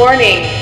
Warning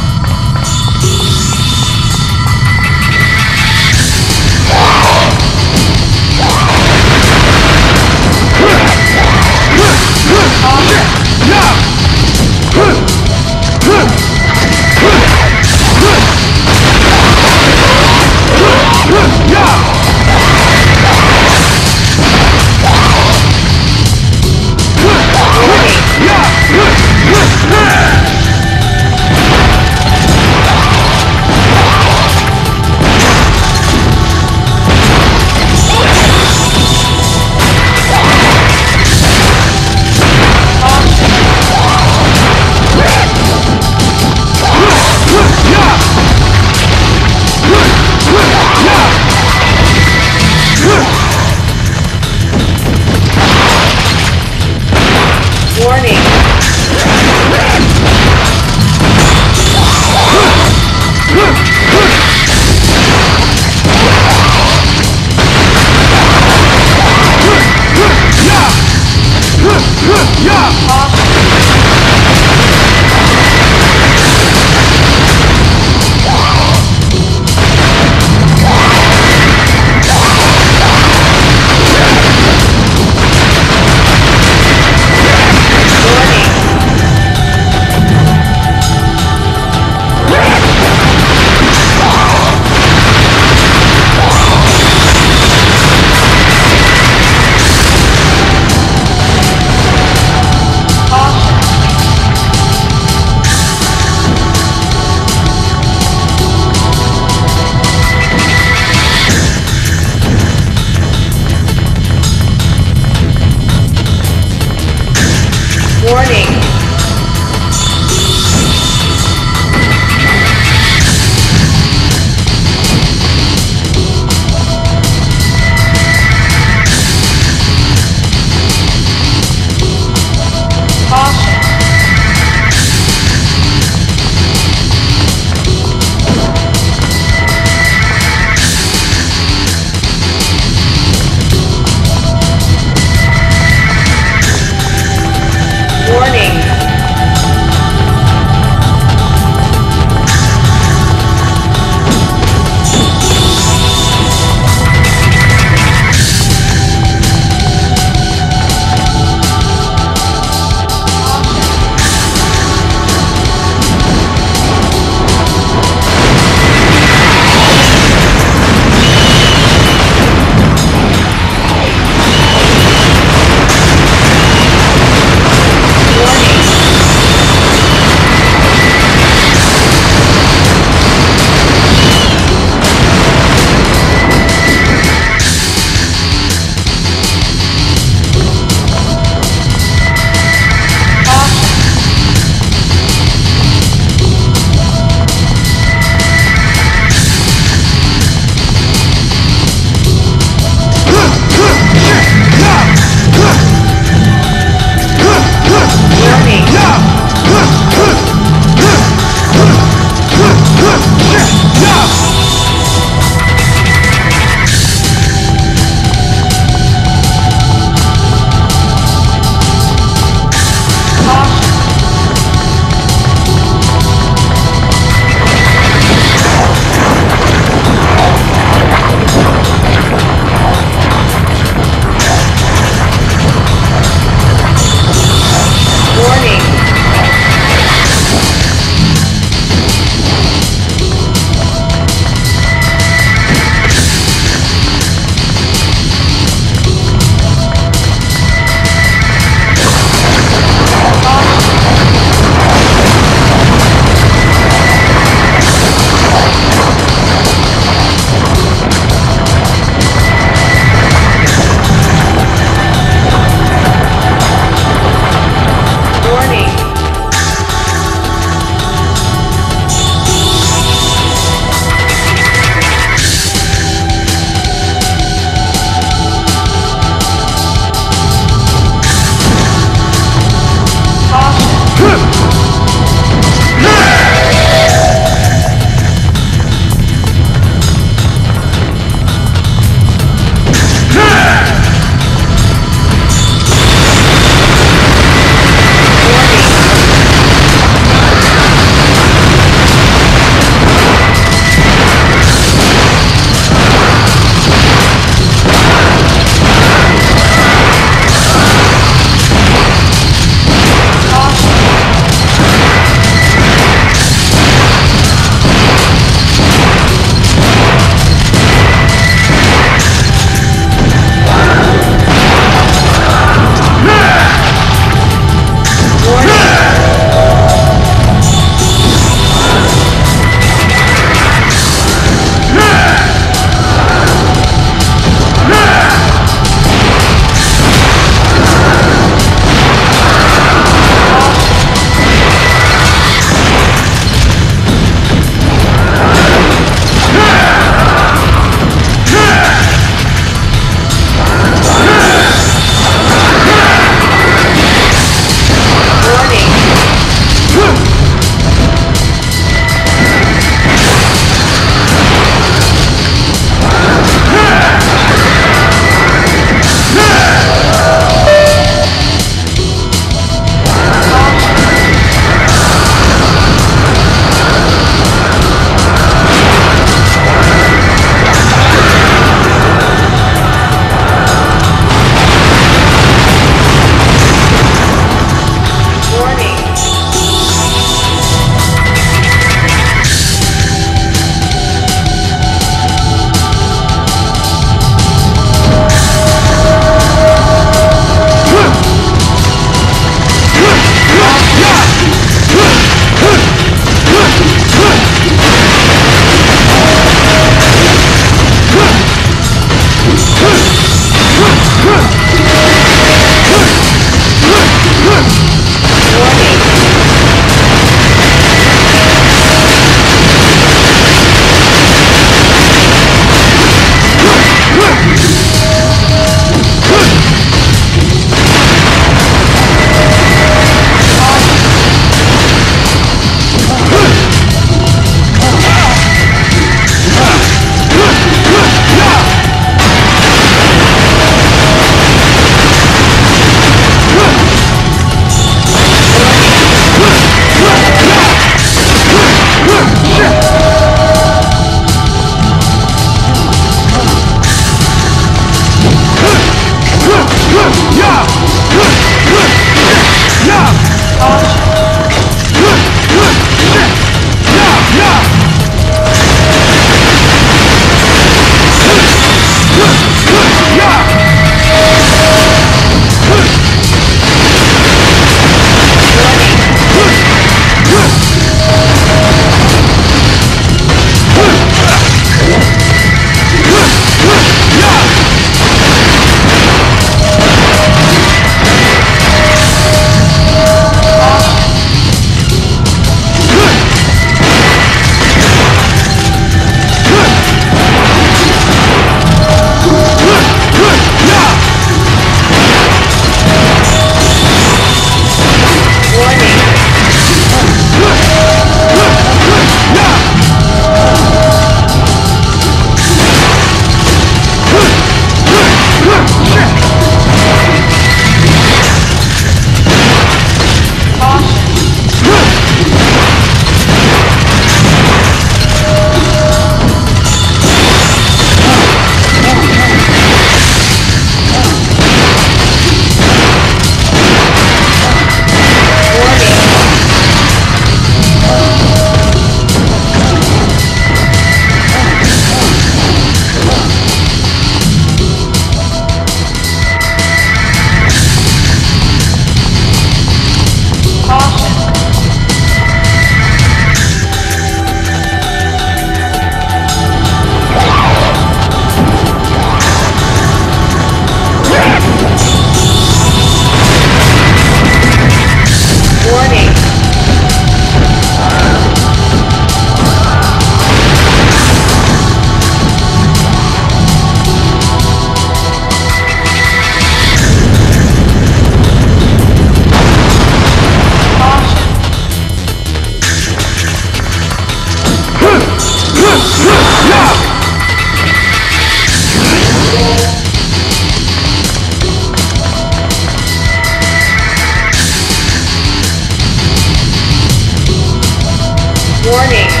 warning.